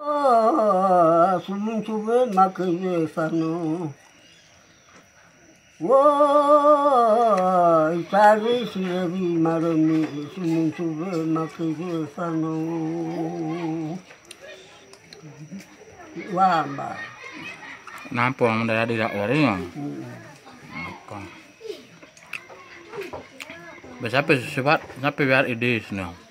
Ah, oh, sumun sube sano. Wah, cari silebi marami sumun sube makye sano. Wamba. Nampo ang daya di. Apa? Besar sifat, tapi biar ide sini.